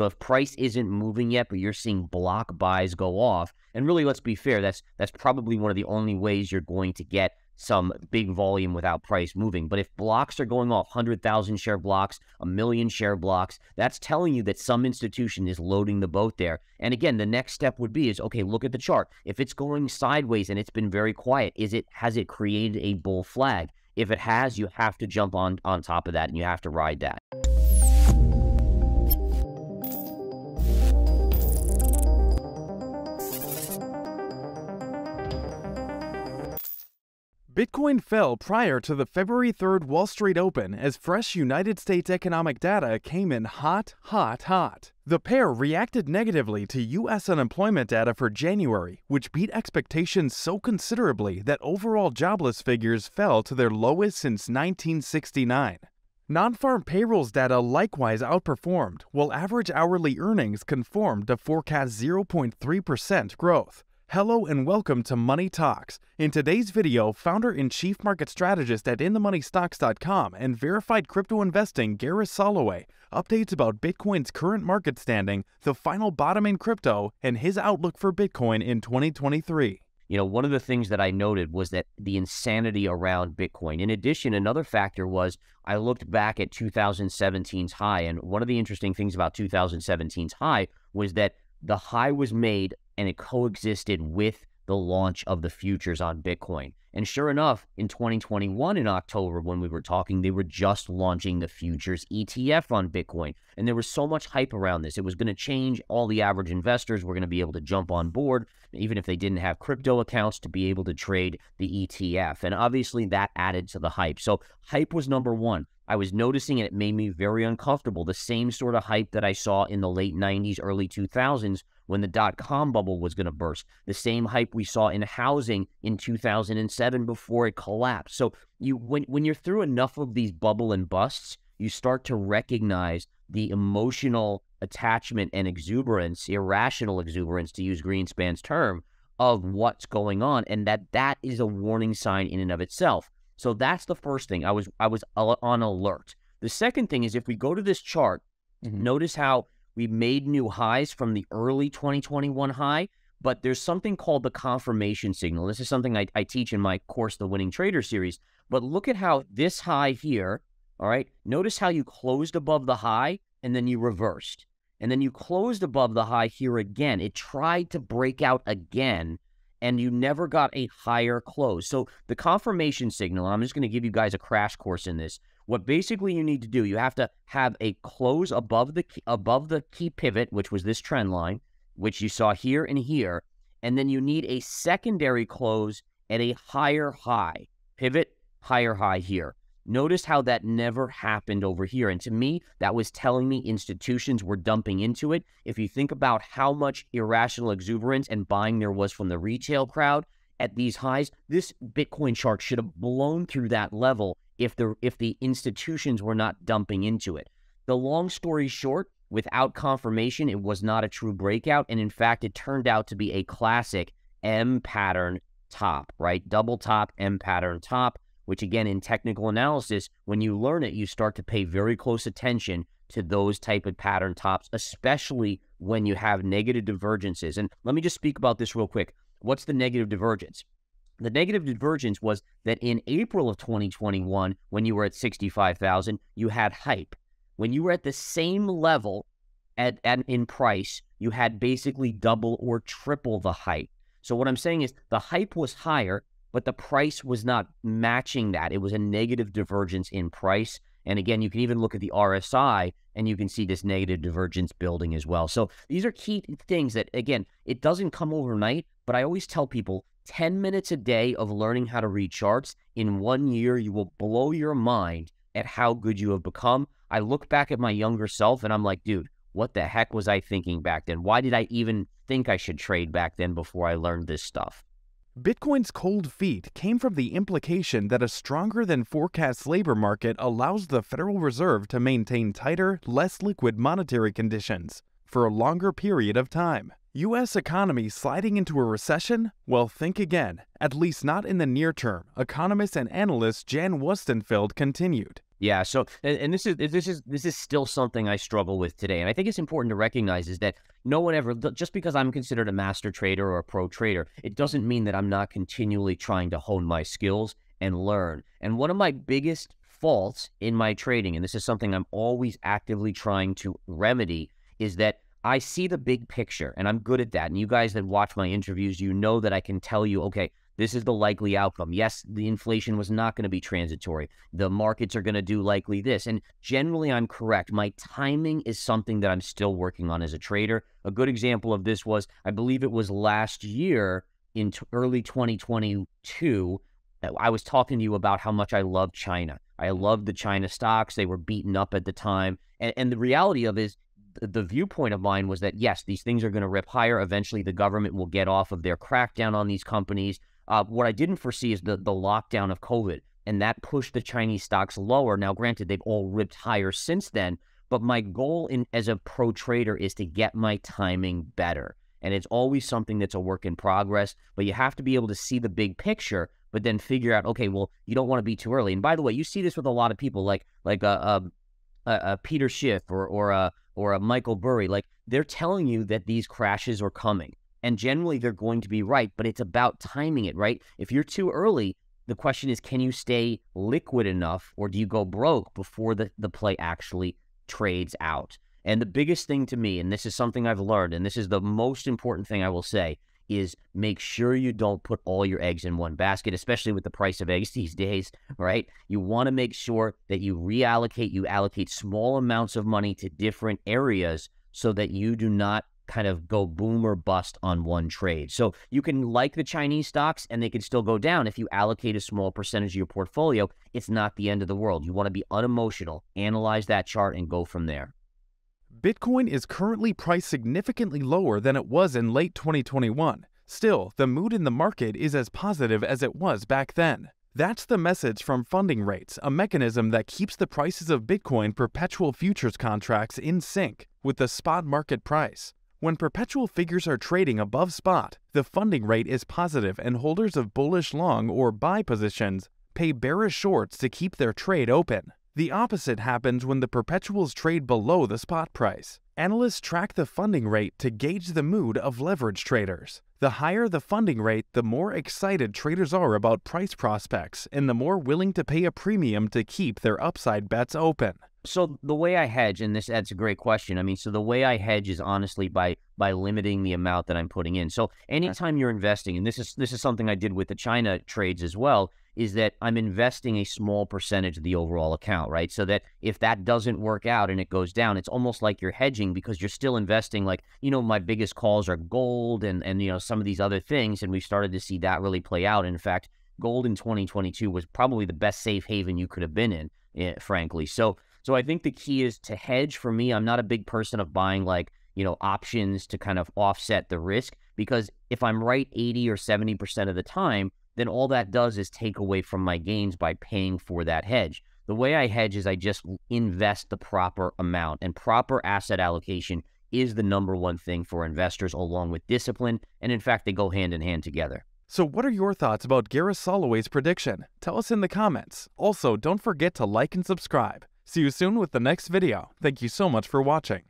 So if price isn't moving yet, but you're seeing block buys go off, and really, let's be fair, that's that's probably one of the only ways you're going to get some big volume without price moving. But if blocks are going off 100,000 share blocks, a million share blocks, that's telling you that some institution is loading the boat there. And again, the next step would be is okay, look at the chart. If it's going sideways and it's been very quiet, is it has it created a bull flag? If it has, you have to jump on on top of that and you have to ride that. Bitcoin fell prior to the February 3rd Wall Street Open as fresh United States economic data came in hot, hot, hot. The pair reacted negatively to U.S. unemployment data for January, which beat expectations so considerably that overall jobless figures fell to their lowest since 1969. Non farm payrolls data likewise outperformed, while average hourly earnings conformed to forecast 0.3% growth. Hello and welcome to Money Talks. In today's video, founder and chief market strategist at InTheMoneyStocks.com and verified crypto investing Gareth Soloway updates about Bitcoin's current market standing, the final bottom in crypto, and his outlook for Bitcoin in 2023. You know, one of the things that I noted was that the insanity around Bitcoin. In addition, another factor was I looked back at 2017's high, and one of the interesting things about 2017's high was that the high was made and it coexisted with the launch of the futures on Bitcoin. And sure enough, in 2021, in October, when we were talking, they were just launching the futures ETF on Bitcoin. And there was so much hype around this. It was going to change. All the average investors were going to be able to jump on board, even if they didn't have crypto accounts, to be able to trade the ETF. And obviously, that added to the hype. So, hype was number one. I was noticing it, it made me very uncomfortable. The same sort of hype that I saw in the late 90s, early 2000s when the dot com bubble was going to burst, the same hype we saw in housing in 2007 before it collapsed. So you when when you're through enough of these bubble and busts, you start to recognize the emotional attachment and exuberance, irrational exuberance to use Greenspan's term, of what's going on and that that is a warning sign in and of itself. So that's the first thing. I was I was on alert. The second thing is if we go to this chart, mm-hmm. notice how we made new highs from the early 2021 high, but there's something called the confirmation signal. This is something I, I teach in my course, the Winning Trader series. But look at how this high here, all right, notice how you closed above the high and then you reversed. And then you closed above the high here again. It tried to break out again and you never got a higher close. So the confirmation signal, I'm just going to give you guys a crash course in this. What basically you need to do, you have to have a close above the key, above the key pivot, which was this trend line, which you saw here and here, and then you need a secondary close at a higher high. Pivot, higher high here. Notice how that never happened over here. And to me, that was telling me institutions were dumping into it. If you think about how much irrational exuberance and buying there was from the retail crowd at these highs, this Bitcoin chart should have blown through that level if the if the institutions were not dumping into it. The long story short, without confirmation, it was not a true breakout, and in fact, it turned out to be a classic M pattern top, right? Double top M pattern top, which again in technical analysis, when you learn it, you start to pay very close attention to those type of pattern tops, especially when you have negative divergences. And let me just speak about this real quick. What's the negative divergence? The negative divergence was that in April of 2021, when you were at 65,000, you had hype. When you were at the same level at, at in price, you had basically double or triple the hype. So what I'm saying is the hype was higher, but the price was not matching that. It was a negative divergence in price. And again, you can even look at the RSI and you can see this negative divergence building as well. So these are key things that, again, it doesn't come overnight, but I always tell people 10 minutes a day of learning how to read charts, in one year, you will blow your mind at how good you have become. I look back at my younger self and I'm like, dude, what the heck was I thinking back then? Why did I even think I should trade back then before I learned this stuff? Bitcoin's cold feet came from the implication that a stronger than forecast labor market allows the Federal Reserve to maintain tighter, less liquid monetary conditions for a longer period of time. U.S. economy sliding into a recession? Well, think again. At least not in the near term, economist and analyst Jan Wustenfeld continued. Yeah. So, and, and, this is this is this is still something I struggle with today, and I think it's important to recognize is that no one ever just because I'm considered a master trader or a pro trader, it doesn't mean that I'm not continually trying to hone my skills and learn. And one of my biggest faults in my trading, and this is something I'm always actively trying to remedy, is that I see the big picture, and I'm good at that. And you guys that watch my interviews, you know that I can tell you, okay, this is the likely outcome. Yes, the inflation was not going to be transitory. The markets are going to do likely this. And generally, I'm correct. My timing is something that I'm still working on as a trader. A good example of this was, I believe it was last year in t- early 2022. I was talking to you about how much I love China. I loved the China stocks. They were beaten up at the time. And, and the reality of is, the viewpoint of mine was that yes, these things are going to rip higher. Eventually, the government will get off of their crackdown on these companies. Uh, what I didn't foresee is the the lockdown of COVID, and that pushed the Chinese stocks lower. Now, granted, they've all ripped higher since then, but my goal in as a pro trader is to get my timing better, and it's always something that's a work in progress. But you have to be able to see the big picture, but then figure out, okay, well, you don't want to be too early. And by the way, you see this with a lot of people, like like a, a, a Peter Schiff or or a or a Michael Burry, like they're telling you that these crashes are coming. And generally, they're going to be right, but it's about timing it, right? If you're too early, the question is can you stay liquid enough or do you go broke before the, the play actually trades out? And the biggest thing to me, and this is something I've learned, and this is the most important thing I will say, is make sure you don't put all your eggs in one basket, especially with the price of eggs these days, right? You want to make sure that you reallocate, you allocate small amounts of money to different areas so that you do not kind of go boom or bust on one trade. So you can like the Chinese stocks and they can still go down if you allocate a small percentage of your portfolio. It's not the end of the world. You want to be unemotional, analyze that chart, and go from there. Bitcoin is currently priced significantly lower than it was in late 2021. Still, the mood in the market is as positive as it was back then. That's the message from funding rates, a mechanism that keeps the prices of Bitcoin perpetual futures contracts in sync with the spot market price. When perpetual figures are trading above spot, the funding rate is positive and holders of bullish long or buy positions pay bearish shorts to keep their trade open. The opposite happens when the perpetuals trade below the spot price. Analysts track the funding rate to gauge the mood of leverage traders. The higher the funding rate, the more excited traders are about price prospects and the more willing to pay a premium to keep their upside bets open. So the way I hedge, and this that's a great question. I mean, so the way I hedge is honestly by by limiting the amount that I'm putting in. So anytime you're investing, and this is this is something I did with the China trades as well, is that I'm investing a small percentage of the overall account, right? So that if that doesn't work out and it goes down, it's almost like you're hedging because you're still investing. Like you know, my biggest calls are gold and and you know some of these other things, and we started to see that really play out. In fact, gold in 2022 was probably the best safe haven you could have been in, eh, frankly. So so I think the key is to hedge. For me, I'm not a big person of buying like, you know, options to kind of offset the risk because if I'm right 80 or 70% of the time, then all that does is take away from my gains by paying for that hedge. The way I hedge is I just invest the proper amount, and proper asset allocation is the number one thing for investors, along with discipline. And in fact, they go hand in hand together. So, what are your thoughts about Gareth Soloway's prediction? Tell us in the comments. Also, don't forget to like and subscribe. See you soon with the next video. Thank you so much for watching.